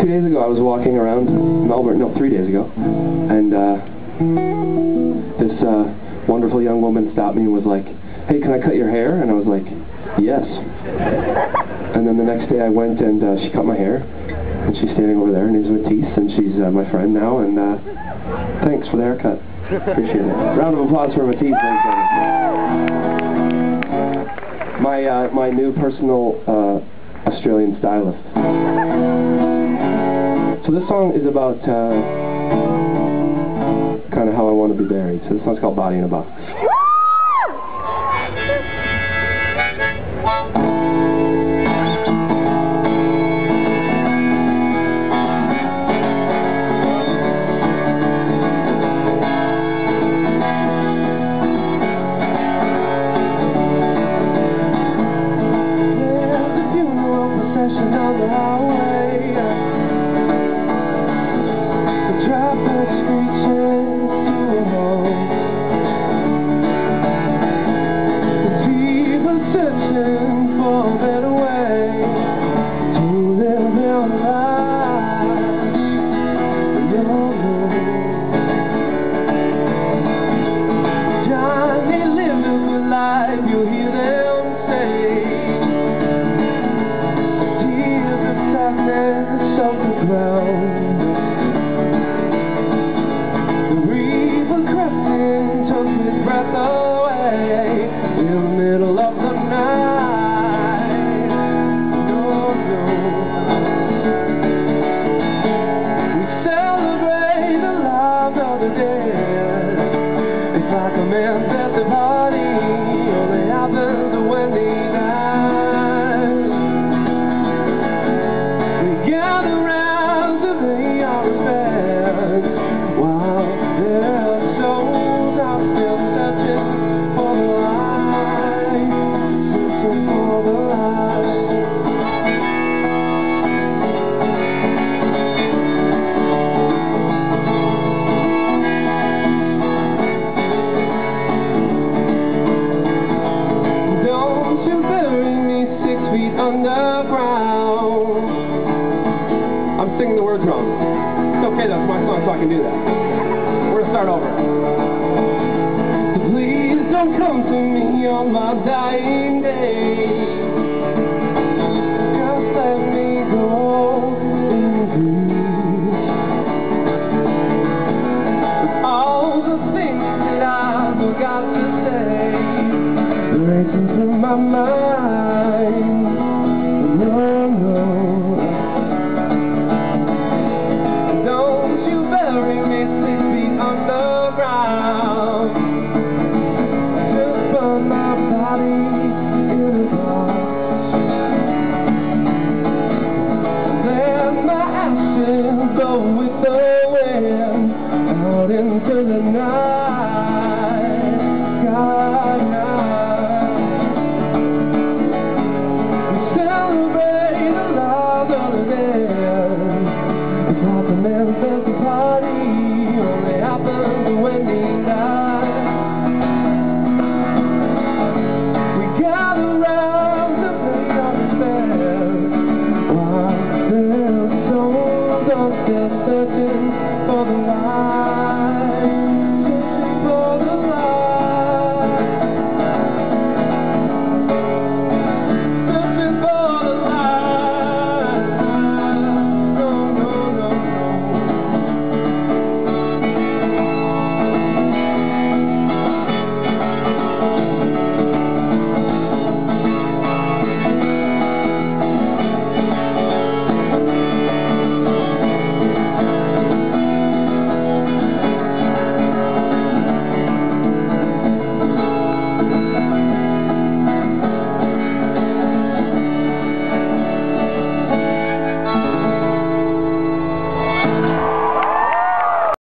two days ago I was walking around Melbourne, no, three days ago, and uh, this uh, wonderful young woman stopped me and was like, hey, can I cut your hair? And I was like, yes. And then the next day I went and uh, she cut my hair, and she's standing over there, her name's Matisse, and she's uh, my friend now, and uh, thanks for the haircut. Appreciate it. Round of applause for Matisse. My, uh, my new personal uh, Australian stylist. So this song is about uh, kind of how I want to be buried. So this song's called Body in a Box. The It's okay, that's my song, so I can do that. We're gonna start over. Please don't come to me on my dying day. Just let me go in peace. All the things that I forgot going on.